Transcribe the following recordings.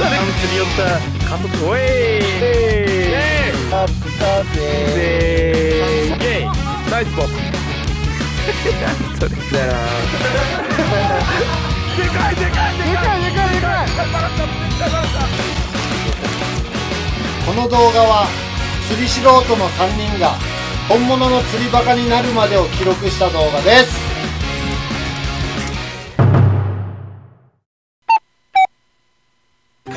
それだでかいでかいでかいでかいでかいでかいこの動画は釣り素人の3人が本物の釣りバカになるまでを記録した動画です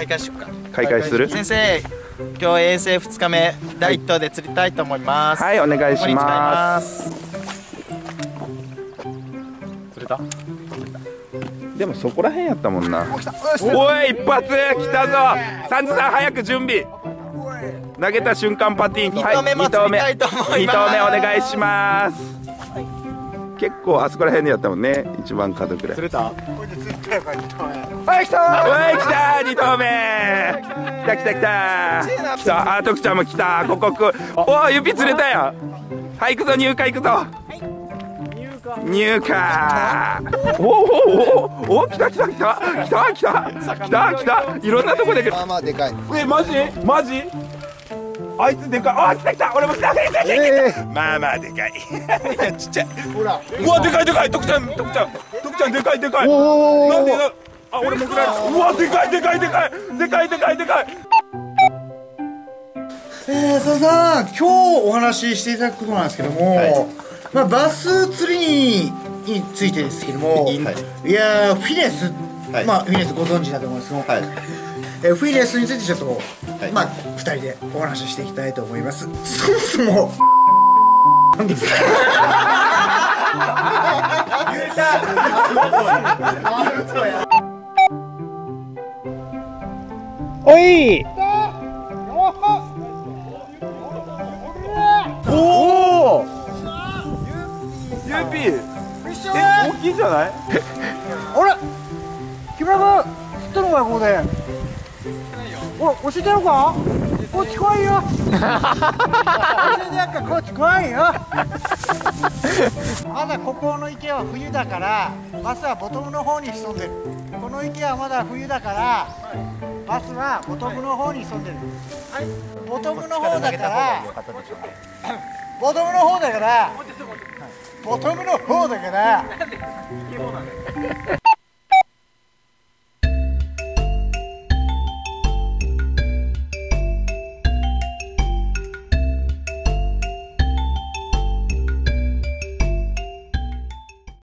開会しようか。開会する？先生今日衛星2日目第1投で釣りたいと思います。はいお願いしまます。釣れた？でもそこら辺やったもんな。おい一発来たぞ。サンズさん早く準備。投げた瞬間パティン二投目も釣りたいと思います。二投目お願いします結構あそこら辺にやったもんね。一番角くらい。れた？はい来たおい来た二投目。来た来た来た。来た。あ徳ちゃんも来た。ここくお指釣れたよ。はい行くぞ入荷行くぞ。入荷。おおおおお来た来た来た。来た来た。来た来た。いろんなとこで来る。まあまあでかい。えマジ？マジ？あいつでかい。あ来た来た。俺も来た。来た来た来たまあまあでかい。い やちっちゃい。ほら。うわでかいでかい。徳ちゃん徳ちゃん。徳ちゃんでかいでかい。おなんでなあ俺もぐらい。うわでかいでかいでかい。でかいでかいでかい。えー、佐々さん、今日お話ししていただくことなんですけども、まあ、バス釣りにについてですけども、い、やーフィネス、まあ、フィネスご存知だと思うんですけども、えーフィネスについてちょっと、まあ、2人でお話ししていきたいと思います。そもそもなんですか？おい。おおユーピー。え大きいんじゃない？あれ木村君、釣ったのかよ、ここで。おい、教えてやろうか？こっち来いよ。教えてやっか、こっち来いよ。まだここの池は冬だからバスはボトムの方に潜んでる。この池はまだ冬だからバスはボトムの方に潜んでる。ボトムの方だからボトムの方だからボトムの方だから